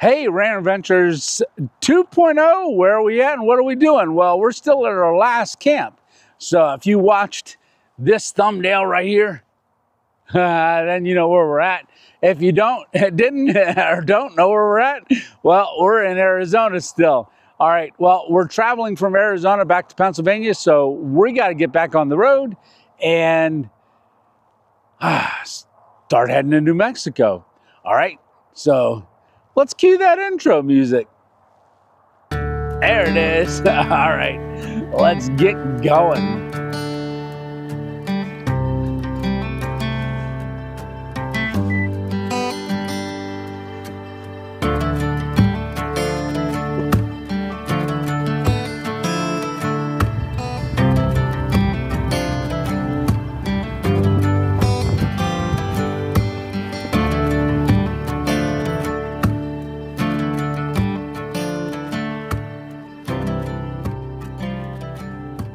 Hey, Random Adventures 2.0, where are we at and what are we doing? Well, we're still at our last camp. So if you watched this thumbnail right here, uh, then you know where we're at. If you don't, didn't, or don't know where we're at, well, we're in Arizona still. All right, well, we're traveling from Arizona back to Pennsylvania, so we got to get back on the road and ah, start heading to New Mexico. All right, so let's cue that intro music. There it is. All right, let's get going.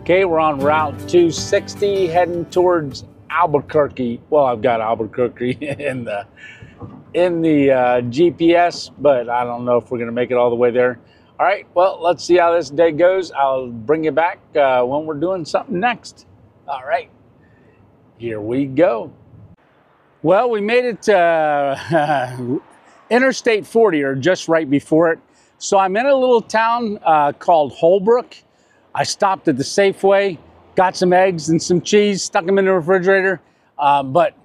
Okay, we're on Route 260 heading towards Albuquerque. Well, I've got Albuquerque in the in the uh, GPS, but I don't know if we're going to make it all the way there. All right, well, let's see how this day goes. I'll bring you back uh, when we're doing something next. All right, here we go. Well, we made it to uh, Interstate 40, or just right before it. So I'm in a little town uh, called Holbrook. I stopped at the Safeway, got some eggs and some cheese, stuck them in the refrigerator. Uh, but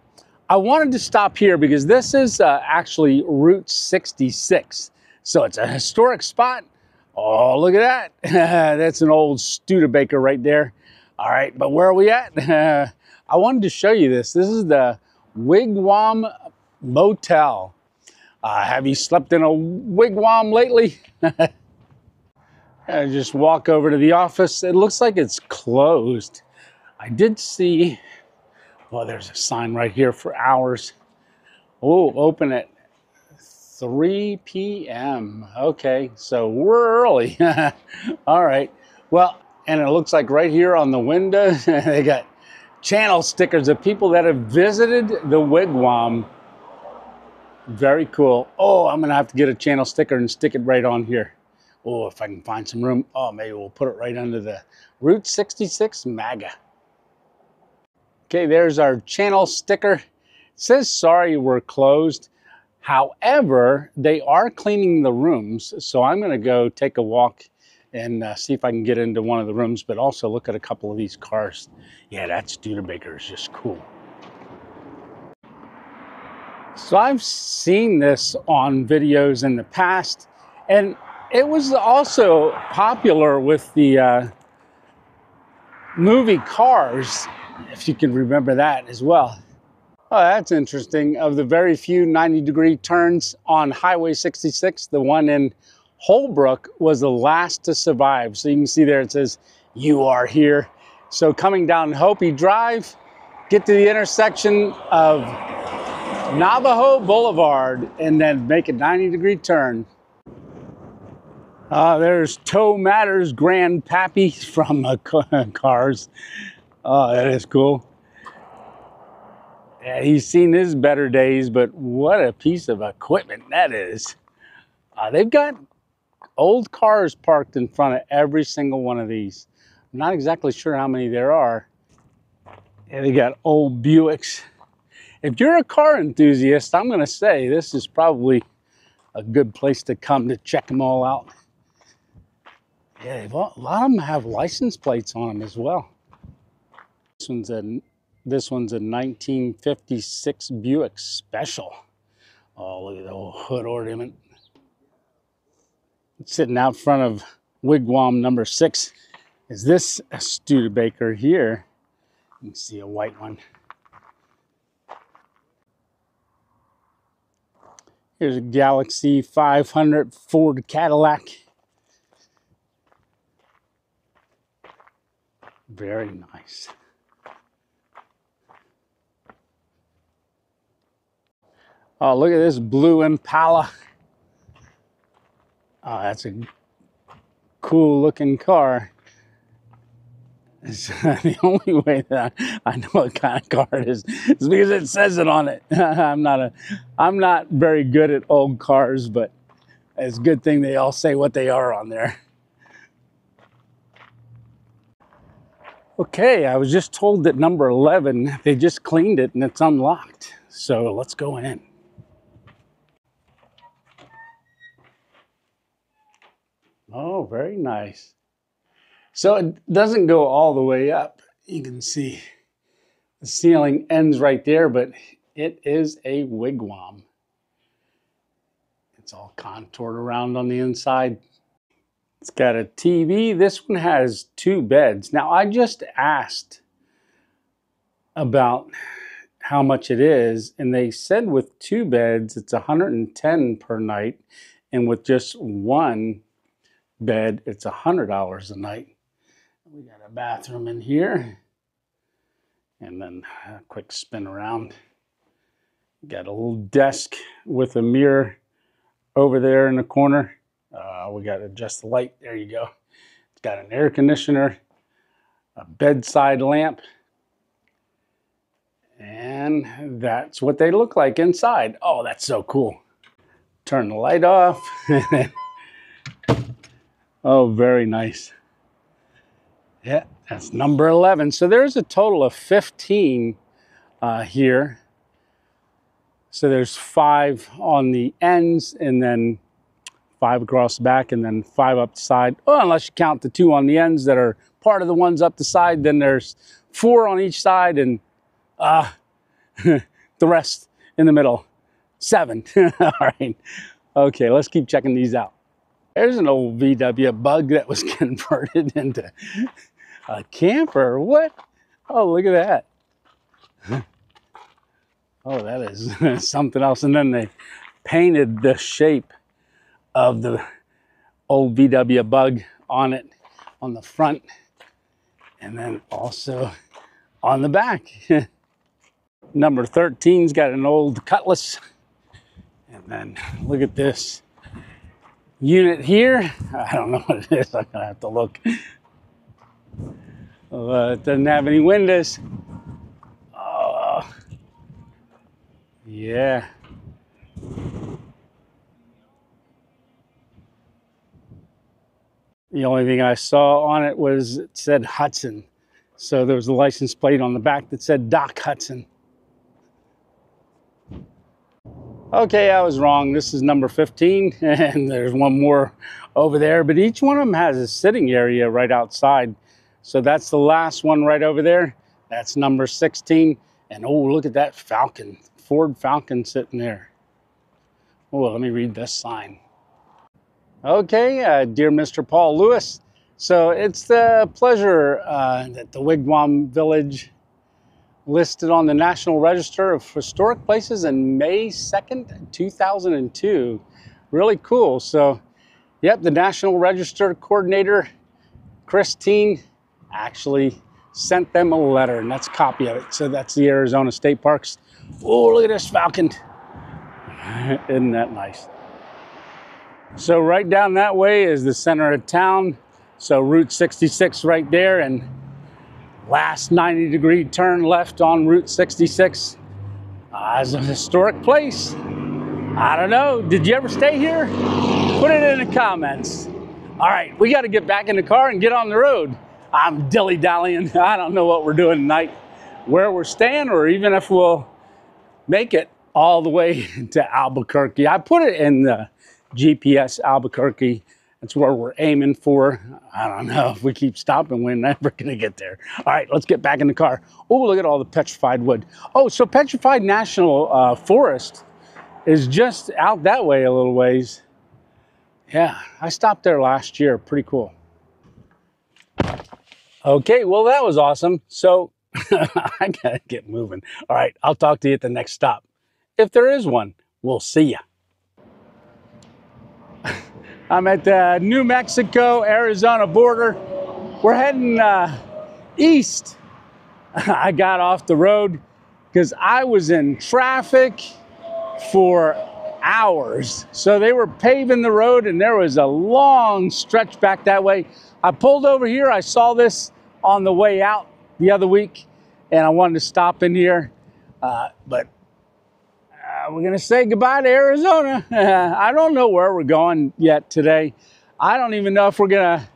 I wanted to stop here because this is uh, actually Route 66. So it's a historic spot. Oh, look at that. That's an old Studebaker right there. All right, but where are we at? I wanted to show you this. This is the Wigwam Motel. Uh, have you slept in a wigwam lately? I just walk over to the office. It looks like it's closed. I did see, well, there's a sign right here for hours. Oh, open at 3 p.m. Okay, so we're early. All right. Well, and it looks like right here on the window, they got channel stickers of people that have visited the wigwam. Very cool. Oh, I'm going to have to get a channel sticker and stick it right on here. Oh, if I can find some room, oh, maybe we'll put it right under the Route 66 MAGA. Okay, there's our channel sticker. It says, sorry, we're closed. However, they are cleaning the rooms, so I'm going to go take a walk and uh, see if I can get into one of the rooms, but also look at a couple of these cars. Yeah, that Studebaker is just cool. So I've seen this on videos in the past, and it was also popular with the uh, movie Cars, if you can remember that as well. Oh, that's interesting. Of the very few 90 degree turns on Highway 66, the one in Holbrook was the last to survive. So you can see there it says, You are here. So coming down Hopi Drive, get to the intersection of Navajo Boulevard and then make a 90 degree turn. Uh, there's Tow Mater's Grandpappy from uh, Cars. Oh, that is cool. Yeah, he's seen his better days, but what a piece of equipment that is. Uh, they've got old cars parked in front of every single one of these. I'm not exactly sure how many there are. Yeah, they got old Buicks. If you're a car enthusiast, I'm going to say this is probably a good place to come to check them all out. Yeah, a lot of them have license plates on them as well. This one's a this one's a 1956 Buick Special. Oh, look at the old hood ornament. It's sitting out front of Wigwam number six. Is this a Studebaker here? You can see a white one. Here's a Galaxy 500 Ford Cadillac. Very nice. Oh, look at this blue Impala. Oh, that's a cool looking car. It's the only way that I know what kind of car it is is because it says it on it. I'm not a, I'm not very good at old cars, but It's a good thing they all say what they are on there. Okay, I was just told that number 11, they just cleaned it and it's unlocked. So let's go in. Oh, very nice. So it doesn't go all the way up. You can see the ceiling ends right there, but it is a wigwam. It's all contoured around on the inside. It's got a TV. This one has two beds. Now, I just asked about how much it is, and they said with two beds, it's 110 per night, and with just one bed, it's $100 a night. We got a bathroom in here, and then a quick spin around. Got a little desk with a mirror over there in the corner. Uh, we got to adjust the light. There you go. It's got an air conditioner, a bedside lamp, and that's what they look like inside. Oh, that's so cool. Turn the light off. oh, very nice. Yeah, that's number 11. So there's a total of 15 uh, here. So there's five on the ends and then five across the back and then five up the side. Oh, unless you count the two on the ends that are part of the ones up the side, then there's four on each side and uh, the rest in the middle. Seven. All right. Okay, let's keep checking these out. There's an old VW bug that was converted into a camper. What? Oh, look at that. Oh, that is something else. And then they painted the shape of the old VW bug on it on the front and then also on the back. Number 13's got an old Cutlass. And then look at this unit here. I don't know what it is. I'm to have to look. It doesn't have any windows. Oh, Yeah. The only thing I saw on it was it said Hudson. So there was a license plate on the back that said Doc Hudson. Okay, I was wrong. This is number 15, and there's one more over there, but each one of them has a sitting area right outside. So that's the last one right over there. That's number 16. And oh, look at that Falcon. Ford Falcon sitting there. Oh, let me read this sign. Okay, uh, dear Mr. Paul Lewis. So it's the pleasure uh, that the Wigwam Village listed on the National Register of Historic Places in May 2nd, 2002. Really cool. So, yep, the National Register coordinator, Christine, actually sent them a letter, and that's a copy of it. So that's the Arizona State Parks Oh, look at this falcon. Isn't that nice? So right down that way is the center of town. So Route 66 right there and last 90 degree turn left on Route 66 uh, a historic place. I don't know. Did you ever stay here? Put it in the comments. All right, we got to get back in the car and get on the road. I'm dilly dallying. I don't know what we're doing tonight, where we're staying, or even if we'll make it all the way to Albuquerque. I put it in the GPS Albuquerque. That's where we're aiming for. I don't know if we keep stopping, we're never gonna get there. All right, let's get back in the car. Oh, look at all the petrified wood. Oh, so Petrified National uh, Forest is just out that way a little ways. Yeah, I stopped there last year. Pretty cool. Okay, well, that was awesome. So I gotta get moving. All right, I'll talk to you at the next stop. If there is one, we'll see ya. I'm at the New Mexico Arizona border. We're heading uh, east. I got off the road because I was in traffic for hours. So they were paving the road and there was a long stretch back that way. I pulled over here. I saw this on the way out the other week, and I wanted to stop in here, uh, but we're going to say goodbye to Arizona. I don't know where we're going yet today. I don't even know if we're going to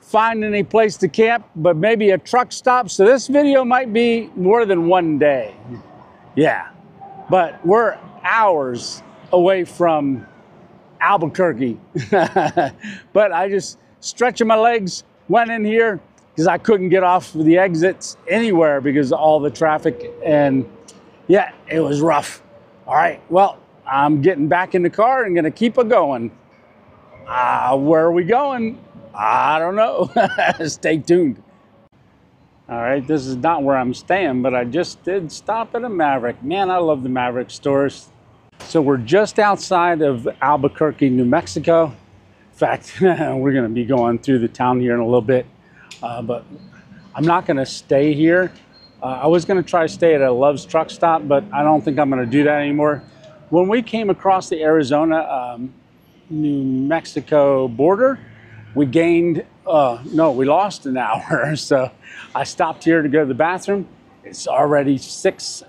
find any place to camp, but maybe a truck stop. So this video might be more than one day. Yeah, but we're hours away from Albuquerque. but I just stretching my legs, went in here because I couldn't get off the exits anywhere because of all the traffic. And yeah, it was rough. All right, well, I'm getting back in the car and gonna keep it going. Uh, where are we going? I don't know. Stay tuned. All right, this is not where I'm staying, but I just did stop at a Maverick. Man, I love the Maverick stores. So we're just outside of Albuquerque, New Mexico. In fact, we're to be going through the town here in a little bit, uh, but I'm not to stay here. Uh, I was going to try to stay at a Love's truck stop, but I don't think I'm going to do that anymore. When we came across the Arizona, um, New Mexico border, we gained, uh, no, we lost an hour. So I stopped here to go to the bathroom. It's already 6.30,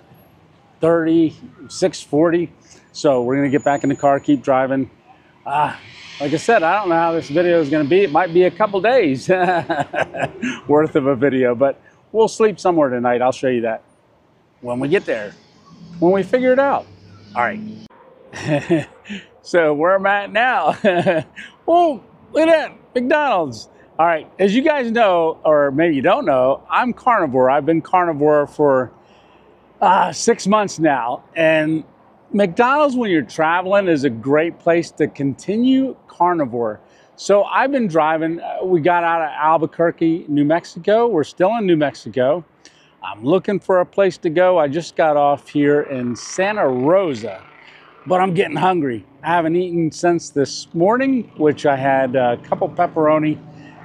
6.40. So we're gonna get back in the car, keep driving. Uh, like I said, I don't know how this video is gonna be. It might be a couple days worth of a video, but we'll sleep somewhere tonight. I'll show you that when we get there, when we figure it out. All right. so where I'm at now. oh, look at that, McDonald's. All right, as you guys know, or maybe you don't know, I'm carnivore. I've been carnivore for uh, six months now. And McDonald's, when you're traveling, is a great place to continue carnivore. So I've been driving. Uh, we got out of Albuquerque, New Mexico. We're still in New Mexico. I'm looking for a place to go. I just got off here in Santa Rosa, but I'm getting hungry. I haven't eaten since this morning, which I had a couple pepperoni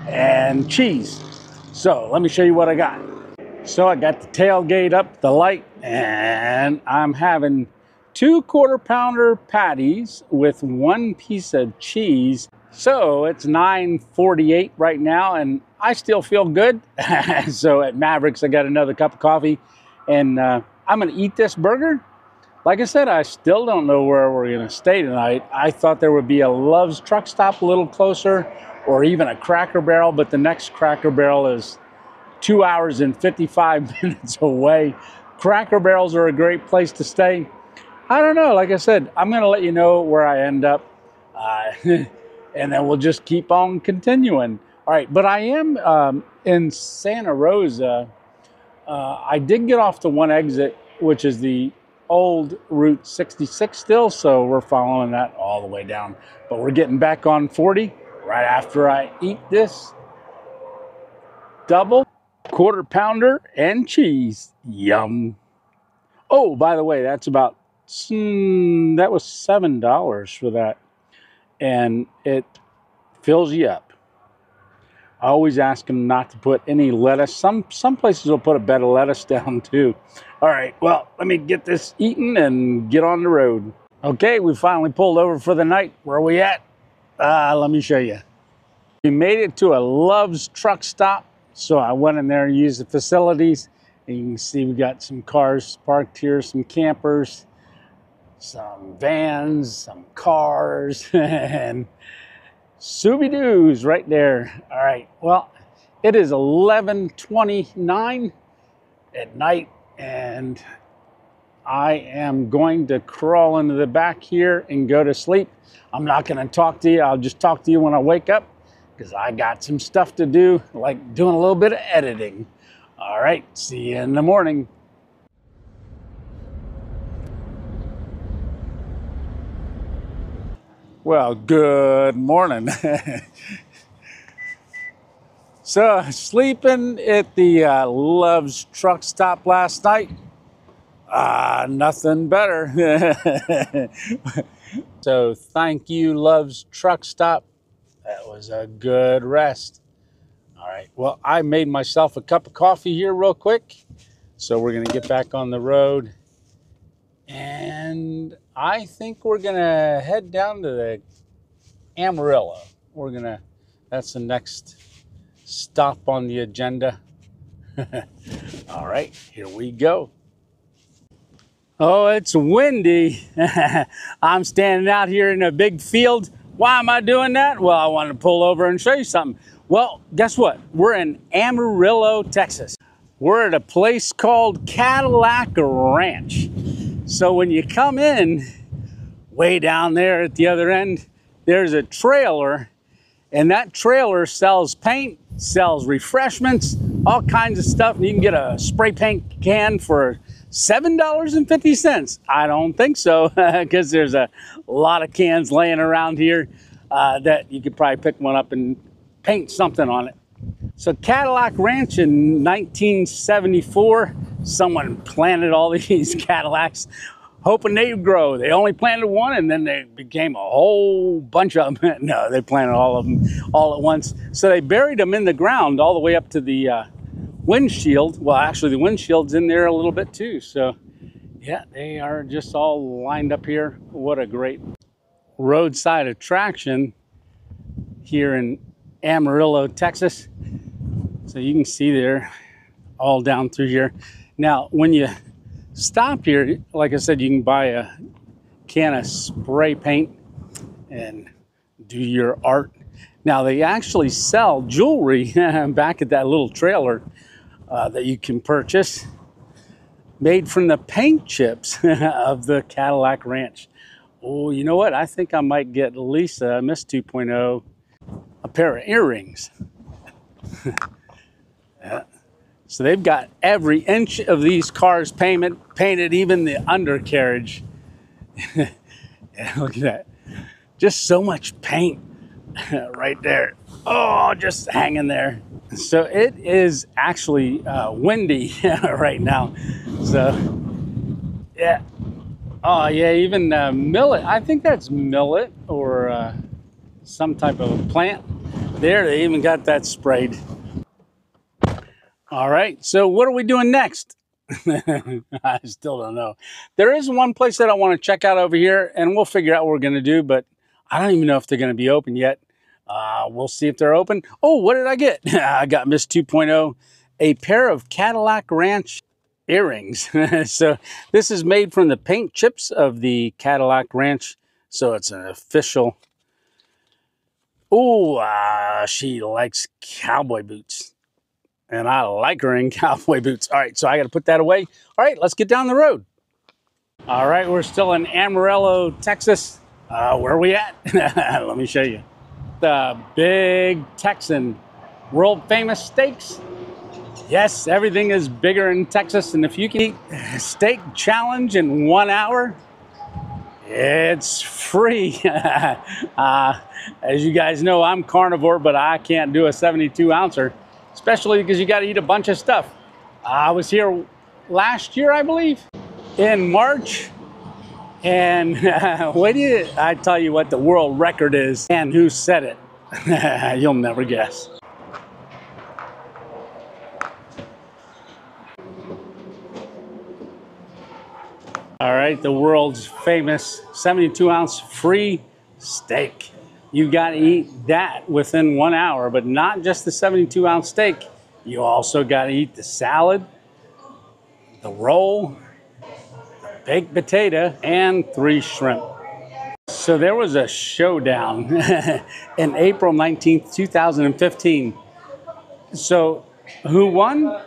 and cheese. So let me show you what I got. So I got the tailgate up, the light, and I'm having two quarter pounder patties with one piece of cheese. So it's 9.48 right now and I still feel good. so at Mavericks, I got another cup of coffee and uh, I'm gonna eat this burger. Like I said, I still don't know where we're gonna stay tonight. I thought there would be a Love's truck stop a little closer or even a Cracker Barrel, but the next Cracker Barrel is two hours and 55 minutes away. Cracker Barrels are a great place to stay. I don't know. Like I said, I'm to let you know where I end up, uh, and then we'll just keep on continuing. All right, but I am um, in Santa Rosa. Uh, I did get off the one exit, which is the old Route 66 still, so we're following that all the way down. But we're getting back on 40 right after I eat this double quarter pounder and cheese. Yum. Oh, by the way, that's about mm, that was seven dollars for that, and it fills you up. I always ask them not to put any lettuce. Some some places will put a bed of lettuce down too. All right, well, let me get this eaten and get on the road. Okay, we finally pulled over for the night. Where are we at? Uh, let me show you. We made it to a Love's truck stop. So I went in there and used the facilities. And you can see we got some cars parked here, some campers, some vans, some cars, and Scooby-Doo's right there. All right, well, it is 11.29 at night, and I am going to crawl into the back here and go to sleep. I'm not going to talk to you. I'll just talk to you when I wake up because I got some stuff to do, like doing a little bit of editing. All right, see you in the morning. Well, good morning. so, sleeping at the uh, Love's truck stop last night. Ah, uh, nothing better. so, thank you, Love's truck stop. That was a good rest. All right. Well, I made myself a cup of coffee here real quick. So we're going to get back on the road. And I think we're to head down to the Amarillo. We're to, that's the next stop on the agenda. All right, here we go. Oh, it's windy. I'm standing out here in a big field. Why am I doing that? Well, I wanted to pull over and show you something. Well, guess what? We're in Amarillo, Texas. We're at a place called Cadillac Ranch. So when you come in, way down there at the other end, there's a trailer, and that trailer sells paint, sells refreshments, all kinds of stuff. And you can get a spray paint can for $7.50. I don't think so, because there's a lot of cans laying around here uh, that you could probably pick one up and paint something on it. So Cadillac Ranch in 1974, someone planted all these Cadillacs hoping they'd grow. They only planted one and then they became a whole bunch of them. no, they planted all of them all at once. So they buried them in the ground all the way up to the uh, windshield. Well, actually, the windshield's in there a little bit too. So, yeah, they are just all lined up here. What a great roadside attraction here in Amarillo, Texas. So you can see there all down through here. Now, when you stop here, like I said, you can buy a can of spray paint and do your art. Now, they actually sell jewelry back at that little trailer uh, that you can purchase made from the paint chips of the Cadillac Ranch. Oh, you know what? I think I might get Lisa, Miss 2.0, a pair of earrings. yeah. So they've got every inch of these cars payment, painted, even the undercarriage. yeah, look at that. Just so much paint right there. Oh, just hanging there. So it is actually uh, windy right now. So, yeah. Oh, yeah, even uh, millet. I think that's millet or uh, some type of a plant. There, they even got that sprayed. All right, so what are we doing next? I still don't know. There is one place that I want to check out over here, and we'll figure out what we're going to do, but I don't even know if they're going to be open yet. Uh, we'll see if they're open. Oh, what did I get? I got Miss 2.0, a pair of Cadillac Ranch earrings. so this is made from the paint chips of the Cadillac Ranch. So it's an official. Oh, uh, she likes cowboy boots and I like her in cowboy boots. All right, so I got to put that away. All right, let's get down the road. All right, we're still in Amarillo, Texas. Uh, where are we at? Let me show you. The Big Texan world famous steaks. Yes, everything is bigger in Texas, and if you can eat steak challenge in one hour, it's free. uh, as you guys know, I'm carnivore, but I can't do a 72 ouncer especially because you got to eat a bunch of stuff. I was here last year, I believe, in March. And uh, I tell you what the world record is and who said it. You'll never guess. All right, the world's famous 72 ounce free steak you got to eat that within one hour, but not just the 72 ounce steak. You also got to eat the salad, the roll, the baked potato, and three shrimp. So there was a showdown in April 19th, 2015. So who won?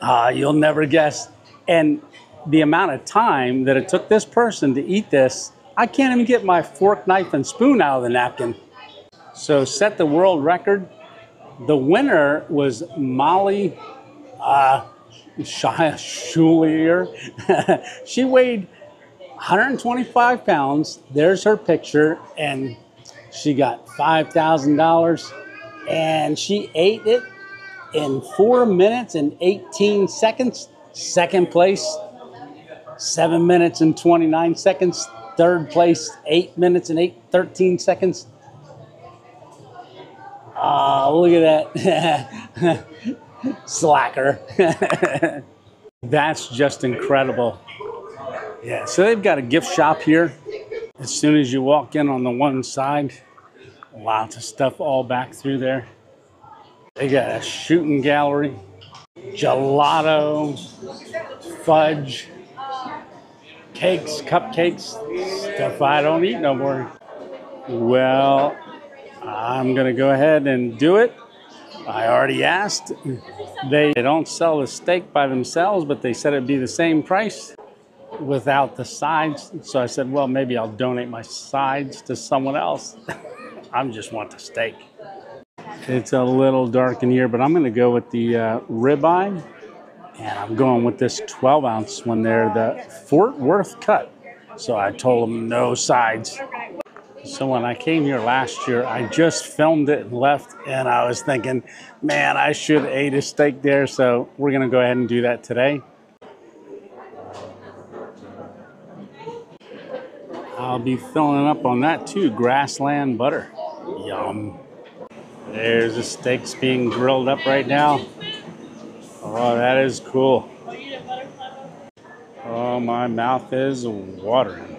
Uh, you'll never guess. And the amount of time that it took this person to eat this I can't even get my fork, knife, and spoon out of the napkin. So set the world record. The winner was Molly uh, Schuyler. she weighed 125 pounds. There's her picture, and she got $5,000. And she ate it in four minutes and 18 seconds. Second place, seven minutes and 29 seconds. Third place, eight minutes and eight, 13 seconds. Oh, look at that. Slacker. That's just incredible. Yeah, so they've got a gift shop here. As soon as you walk in on the one side, lots of stuff all back through there. They got a shooting gallery, gelato, fudge, cakes, cupcakes, stuff I don't eat no more. Well, I'm going to go ahead and do it. I already asked. They don't sell the steak by themselves, but they said it'd be the same price without the sides. So I said, well, maybe I'll donate my sides to someone else. I just want the steak. It's a little dark in here, but I'm going to go with the uh, ribeye. And I'm going with this 12 ounce one there, the Fort Worth cut. So I told them no sides. So when I came here last year, I just filmed it and left, and I was thinking, man, I should ate a steak there. So we're gonna go ahead and do that today. I'll be filling up on that too, grassland butter. Yum. There's the steaks being grilled up right now. Oh, that is cool. Oh, my mouth is watering.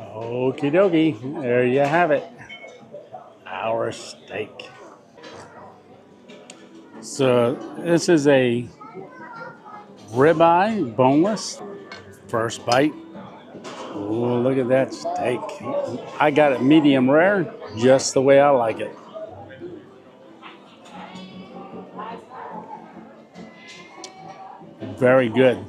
Okie dokie, there you have it. Our steak. So this is a ribeye, boneless. First bite. Ooh, look at that steak. I got it medium rare, just the way I like it. Very good.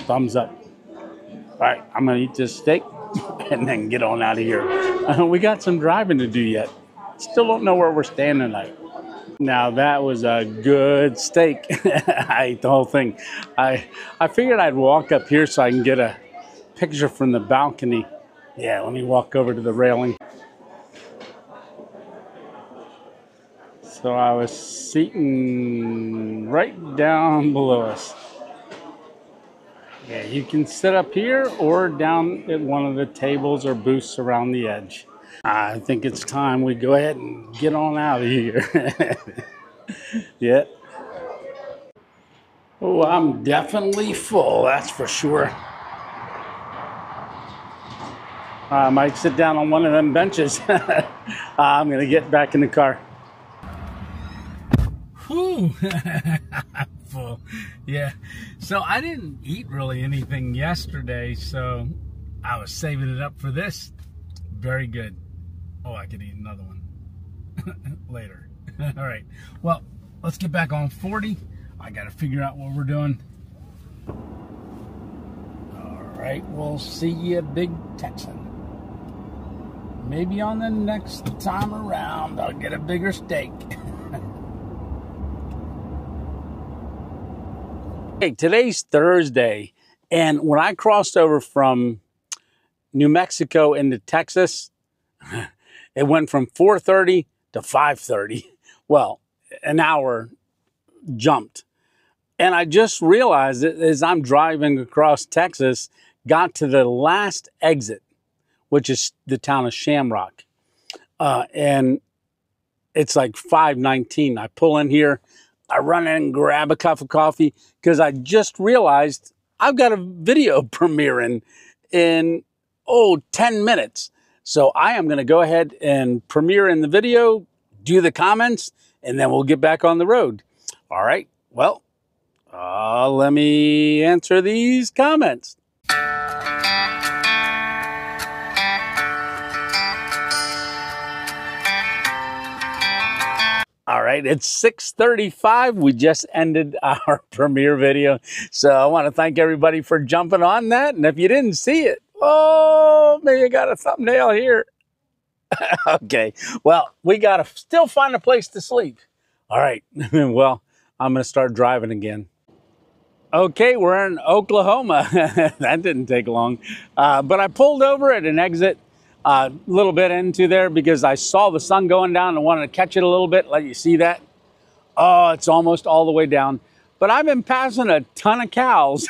Thumbs up. All right, I'm gonna eat this steak and then get on out of here. Uh, we got some driving to do yet. Still don't know where we're staying tonight. Now that was a good steak. I ate the whole thing. I I figured I'd walk up here so I can get a picture from the balcony. Yeah, let me walk over to the railing. So I was seating right down below us. Yeah, you can sit up here or down at one of the tables or booths around the edge. I think it's time we go ahead and get on out of here. yeah. Oh, I'm definitely full, that's for sure. I might sit down on one of them benches. I'm going to get back in the car. Whew. full. Yeah. So I didn't eat really anything yesterday, so I was saving it up for this. Very good. Oh, I could eat another one later. All right. Well, let's get back on 40. I got to figure out what we're doing. All right. We'll see you, Big Texan. Maybe on the next time around, I'll get a bigger steak. hey, today's Thursday, and when I crossed over from New Mexico into Texas, it went from 4:30 to 5:30. Well, an hour jumped. And I just realized it as I'm driving across Texas, got to the last exit which is the town of Shamrock. Uh, and it's like 519. I pull in here, I run in and grab a cup of coffee because I just realized I've got a video premiering in, oh, 10 minutes. So I am going to go ahead and premiere in the video, do the comments, and then we'll get back on the road. All right. Well, uh, let me answer these comments. All right, it's 6:35. We just ended our premiere video. So I want to thank everybody for jumping on that. And if you didn't see it, oh, maybe you got a thumbnail here. okay. Well, we got to still find a place to sleep. All right. well, I'm going to start driving again. Okay, we're in Oklahoma. that didn't take long. Uh, but I pulled over at an exit a little bit into there because I saw the sun going down and wanted to catch it a little bit, let you see that. Oh, it's almost all the way down. But I've been passing a ton of cows.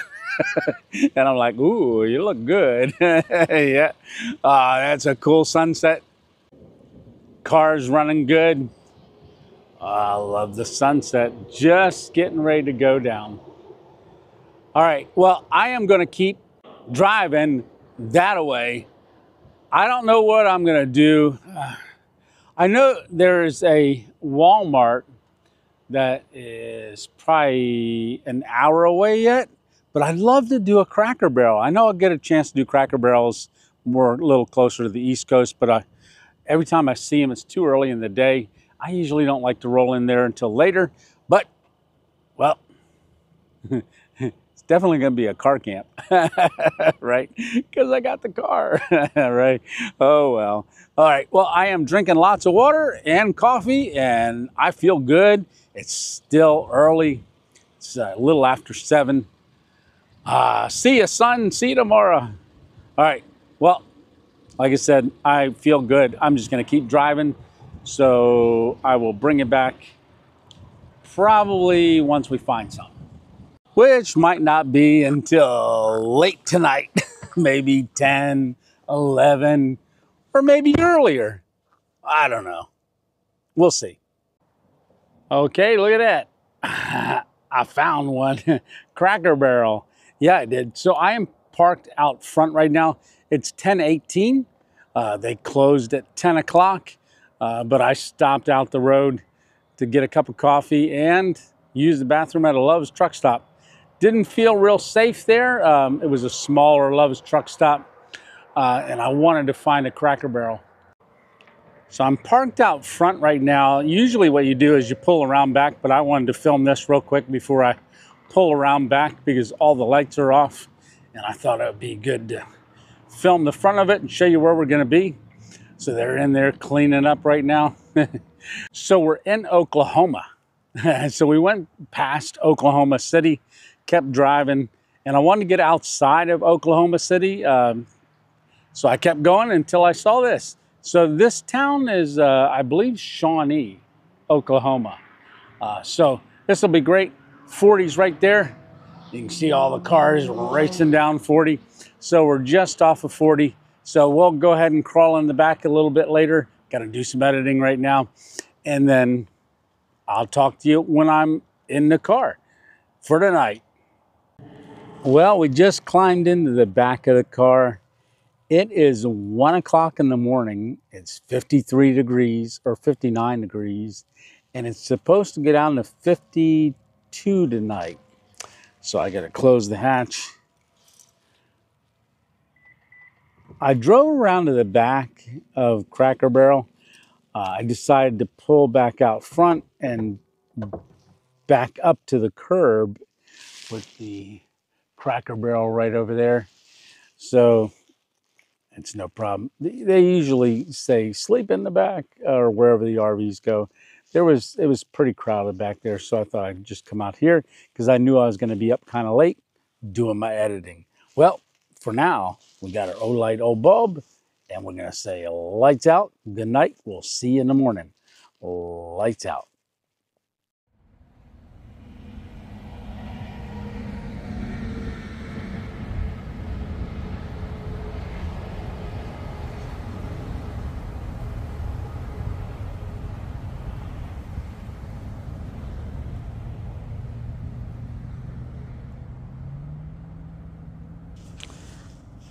and I'm like, ooh, you look good. yeah. Uh, that's a cool sunset. Cars running good. Oh, I love the sunset. Just getting ready to go down. All right. Well, I am going to keep driving that away I don't know what I'm going to do. I know there's a Walmart that is probably an hour away yet, but I'd love to do a Cracker Barrel. I know I'll get a chance to do Cracker Barrels more a little closer to the East Coast, but I, every time I see them, it's too early in the day. I usually don't like to roll in there until later, but well, definitely going to be a car camp, right? Because I got the car, right? Oh, well. All right. Well, I am drinking lots of water and coffee, and I feel good. It's still early. It's a little after seven. Uh, see you, son. See you tomorrow. All right. Well, like I said, I feel good. I'm just going to keep driving. So I will bring it back probably once we find something, which might not be until late tonight, maybe 10, 11, or maybe earlier. I don't know. We'll see. Okay, look at that. I found one. Cracker Barrel. Yeah, I did. So I am parked out front right now. It's 1018. Uh, they closed at 10 o'clock, uh, but I stopped out the road to get a cup of coffee and use the bathroom at a Love's truck stop. Didn't feel real safe there. Um, it was a smaller Love's truck stop, uh, and I wanted to find a Cracker Barrel. So I'm parked out front right now. Usually what you do is you pull around back, but I wanted to film this real quick before I pull around back because all the lights are off. And I thought it would be good to film the front of it and show you where we're going to be. So they're in there cleaning up right now. so we're in Oklahoma. so we went past Oklahoma City, kept driving, and I wanted to get outside of Oklahoma City. Um, so I kept going until I saw this. So this town is, uh, I believe, Shawnee, Oklahoma. Uh, so this will be great. 40's right there. You can see all the cars racing down 40. So we're just off of 40. So we'll go ahead and crawl in the back a little bit later. Got to do some editing right now. And then I'll talk to you when I'm in the car for tonight. Well, we just climbed into the back of the car it is one o'clock in the morning. It's 53 degrees or 59 degrees, and it's supposed to get down to 52 tonight. So I got to close the hatch. I drove around to the back of Cracker Barrel. Uh, I decided to pull back out front and back up to the curb with the Cracker Barrel right over there. So it's no problem. They usually say sleep in the back or wherever the RVs go. There was it was pretty crowded back there, so I thought I'd just come out here because I knew I was going to be up kind of late doing my editing. Well, for now, we got our Olight Obulb, and we're going to say lights out. Good night. We'll see you in the morning. Lights out.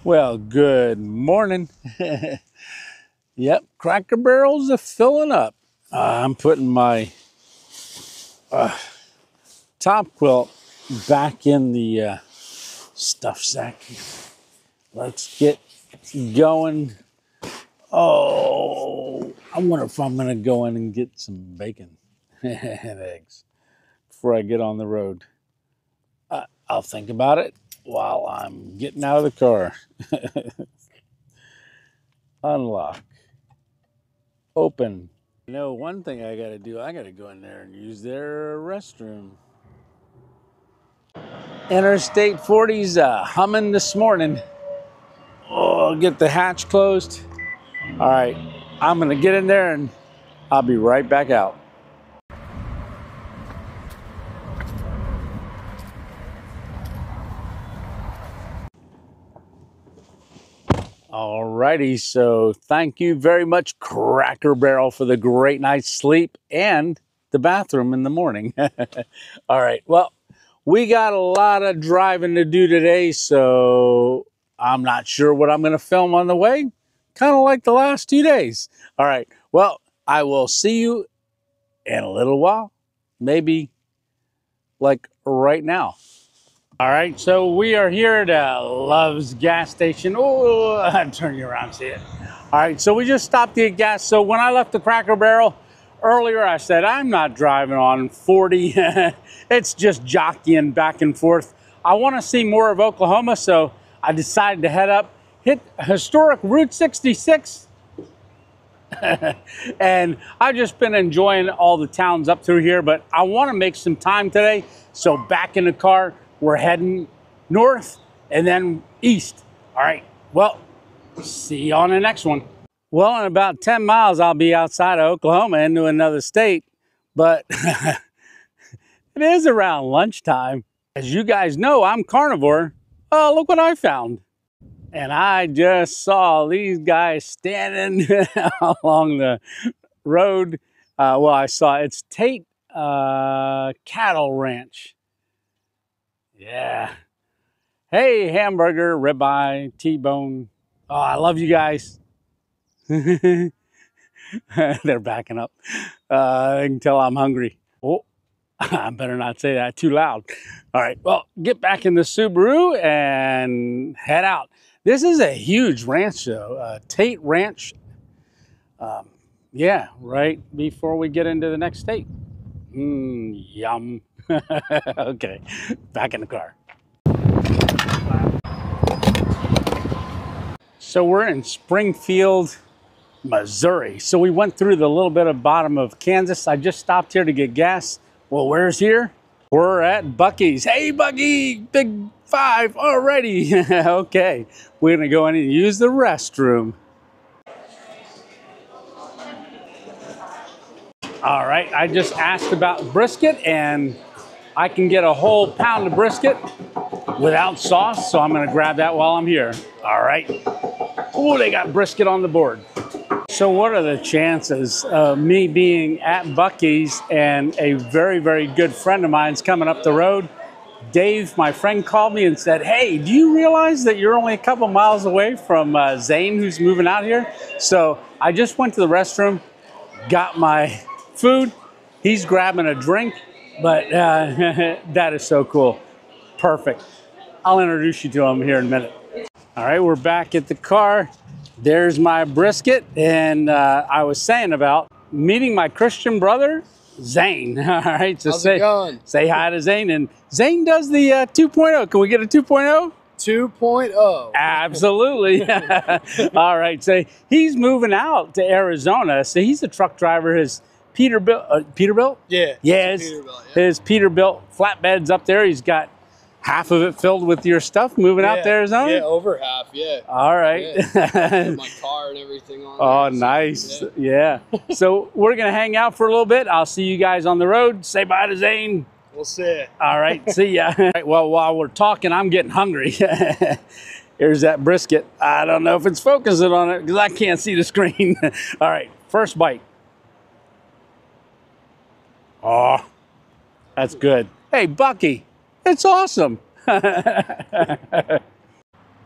Well, good morning. yep, Cracker Barrels are filling up. Uh, I'm putting my uh, top quilt back in the uh, stuff sack. Let's get going. Oh, I wonder if I'm going to go in and get some bacon and eggs before I get on the road. I'll think about it while I'm getting out of the car. Unlock. Open. You know, one thing I got to do, I got to go in there and use their restroom. Interstate 40's uh, humming this morning. Oh, get the hatch closed. All right, I'm to get in there and I'll be right back out. Alrighty, so thank you very much, Cracker Barrel, for the great night's sleep and the bathroom in the morning. All right, well, we got a lot of driving to do today, so I'm not sure what I'm going to film on the way. Kind of like the last two days. All right, well, I will see you in a little while, maybe like right now. All right, so we are here at uh, Love's gas station. Oh, I'll turn you around, see it. All right, so we just stopped to get gas. So when I left the Cracker Barrel earlier, I said, I'm not driving on 40. it's just jockeying back and forth. I want to see more of Oklahoma, so I decided to head up, hit historic Route 66, and I've just been enjoying all the towns up through here, but I want to make some time today. So back in the car, we're heading north and then east. All right. Well, see you on the next one. Well, in about 10 miles, I'll be outside of Oklahoma into another state, but it is around lunchtime. As you guys know, I'm carnivore. Oh, look what I found and I just saw these guys standing along the road. Uh, well, I saw it's Tate uh, Cattle Ranch. Yeah. Hey, hamburger, ribeye, T-bone. Oh, I love you guys. They're backing up. Uh, can tell I'm hungry. Oh, I better not say that too loud. All right, well, get back in the Subaru and head out. This is a huge ranch, though. Uh, Tate Ranch. Um, yeah, right before we get into the next state. Mmm, yum. okay, back in the car. So we're in Springfield, Missouri. So we went through the little bit of bottom of Kansas. I just stopped here to get gas. Well, where's here? We're at Buc-ee's. Hey, Bucky, big five already. okay, we're gonna go in and use the restroom. All right, I just asked about brisket and I can get a whole pound of brisket without sauce, so I'm gonna grab that while I'm here. All right. Oh, they got brisket on the board. So what are the chances of me being at Buc-ee's and a very, very good friend of mine's coming up the road Dave, my friend, called me and said, Hey, do you realize that you're only a couple miles away from uh, Zane, who's moving out here? So I just went to the restroom, got my food. He's grabbing a drink, but uh, that is so cool. Perfect. I'll introduce you to him here in a minute. All right, we're back at the car. There's my brisket. And uh, I was saying about meeting my Christian brother Zane. All right, so How's say say hi to Zane, and Zane does the uh, 2.0. Can we get a 2.0? 2.0. Absolutely. All right, so he's moving out to Arizona. So he's a truck driver. His Peterbilt, uh, Peterbilt. Yeah. Yes. Peterbilt, yeah. His Peterbilt flatbeds up there. He's got half of it filled with your stuff moving yeah, out to Arizona? Yeah, over half, yeah. All right. Yeah. my car and everything on Oh, there, so, nice. yeah. Yeah. so we're going to hang out for a little bit. I'll see you guys on the road. Say bye to Zane. We'll see. All right. see ya. All right, well, while we're talking, I'm getting hungry. Here's that brisket. I don't know if it's focusing on it because I can't see the screen. All right. First bite. Oh, that's good. Hey, Bucky, it's awesome.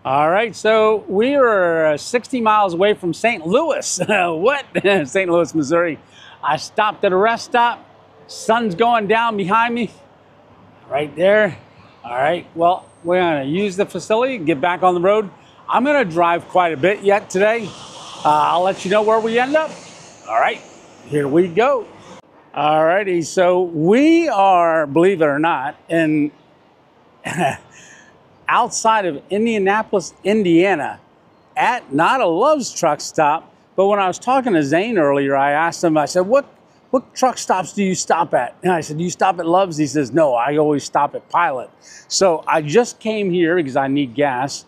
All right, so we are uh, 60 miles away from St. Louis. what? St. Louis, Missouri. I stopped at a rest stop. Sun's going down behind me. Right there. All right, well, we're gonna use the facility, get back on the road. I'm gonna drive quite a bit yet today. Uh, I'll let you know where we end up. All right, here we go. All righty, so we are, believe it or not, in outside of Indianapolis, Indiana, at not a Love's truck stop, but when I was talking to Zane earlier, I asked him, I said, what, what truck stops do you stop at? And I said, do you stop at Love's? He says, no, I always stop at Pilot. So I just came here because I need gas.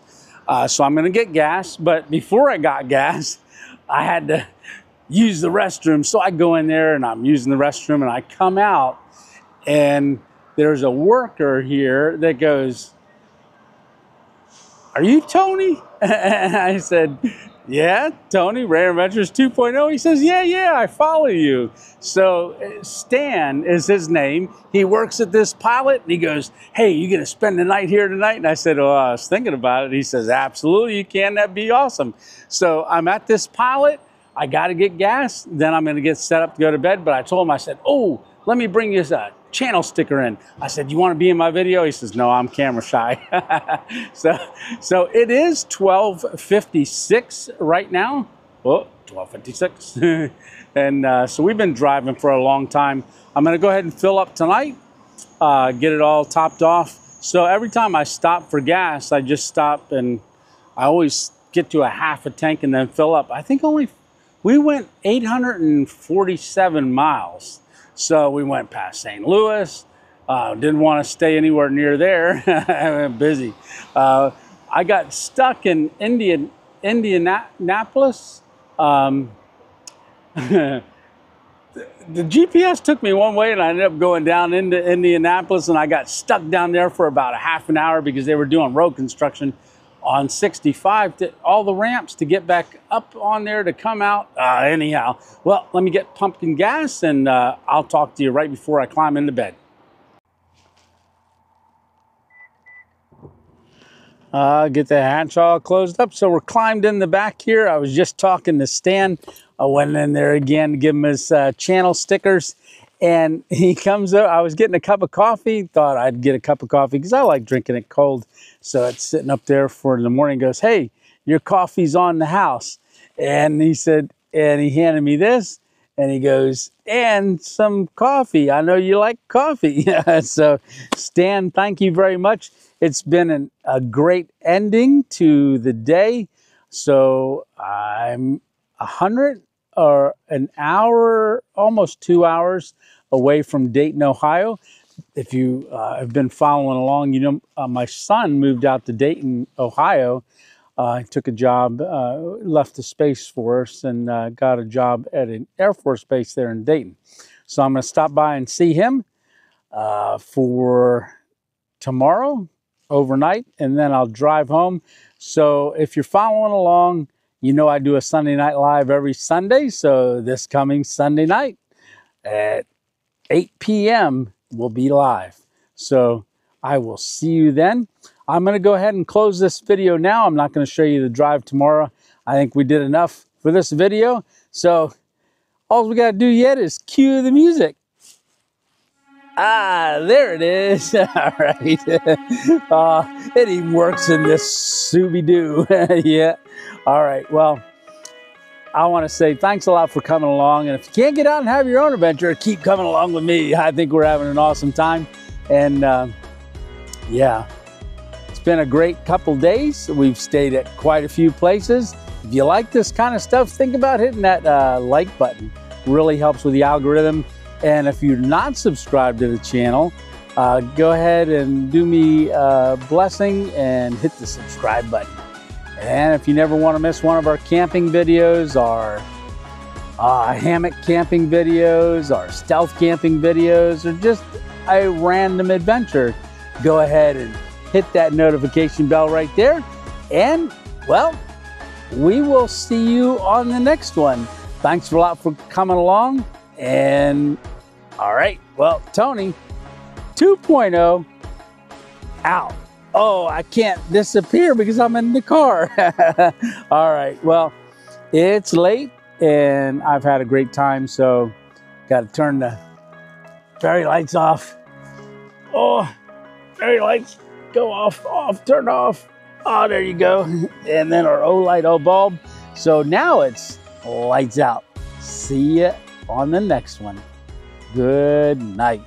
Uh, so I'm going to get gas. But before I got gas, I had to use the restroom. So I go in there and I'm using the restroom and I come out and there's a worker here that goes, Are you Tony? And I said, Yeah, Tony, Random Adventures 2.0. He says, Yeah, yeah, I follow you. So uh, Stan is his name. He works at this pilot and he goes, Hey, you gonna spend the night here tonight? And I said, Well, I was thinking about it. He says, Absolutely, you can. That'd be awesome. So I'm at this pilot. I got to get gas. Then I'm going to get set up to go to bed. But I told him, I said, Oh, let me bring you a channel sticker in. I said, you want to be in my video? He says, no, I'm camera shy. so, so it is 1256 right now. Oh, 1256. and uh, so we've been driving for a long time. I'm going to go ahead and fill up tonight, uh, get it all topped off. So every time I stop for gas, I just stop and I always get to a half a tank and then fill up. I think only we went 847 miles. So we went past St. Louis. Uh, didn't want to stay anywhere near there. I'm busy. Uh, I got stuck in Indian, Indianapolis. Um, the, the GPS took me one way and I ended up going down into Indianapolis and I got stuck down there for about a half an hour because they were doing road construction on 65 to all the ramps to get back up on there to come out. Uh, anyhow, well, let me get pumpkin gas and uh, I'll talk to you right before I climb into bed. Uh, get the hatch all closed up. So we're climbed in the back here. I was just talking to Stan. I went in there again to give him his uh, channel stickers. And he comes up, I was getting a cup of coffee, thought I'd get a cup of coffee because I like drinking it cold. So it's sitting up there for the morning, goes, hey, your coffee's on the house. And he said, and he handed me this and he goes, and some coffee. I know you like coffee. so Stan, thank you very much. It's been an, a great ending to the day. So I'm a hundred or an hour, almost two hours away from Dayton, Ohio. If you uh, have been following along, you know uh, my son moved out to Dayton, Ohio. Uh, took a job, uh, left the Space Force, and uh, got a job at an Air Force base there in Dayton. So I'm going to stop by and see him uh, for tomorrow overnight, and then I'll drive home. So if you're following along, you know I do a Sunday night live every Sunday. So this coming Sunday night at 8 p.m. will be live. So I will see you then. I'm going to go ahead and close this video now. I'm not going to show you the drive tomorrow. I think we did enough for this video. So all we got to do yet is cue the music. Ah, there it is. All right. uh, it even works in this Scooby-Doo. yeah. All right. Well, I want to say thanks a lot for coming along. And if you can't get out and have your own adventure, keep coming along with me. I think we're having an awesome time. And uh, yeah, it's been a great couple days. We've stayed at quite a few places. If you like this kind of stuff, think about hitting that uh, like button. Really helps with the algorithm. And if you're not subscribed to the channel, uh, go ahead and do me a blessing and hit the subscribe button. And if you never want to miss one of our camping videos, our uh, hammock camping videos, our stealth camping videos, or just a random adventure, go ahead and hit that notification bell right there. And, well, we will see you on the next one. Thanks a lot for coming along. And, all right, well, Tony 2.0 out oh, I can't disappear because I'm in the car. All right, well, it's late and I've had a great time, so got to turn the fairy lights off. Oh, fairy lights go off, off, turn off. Oh, there you go. And then our O light, Obulb. So now it's lights out. See you on the next one. Good night.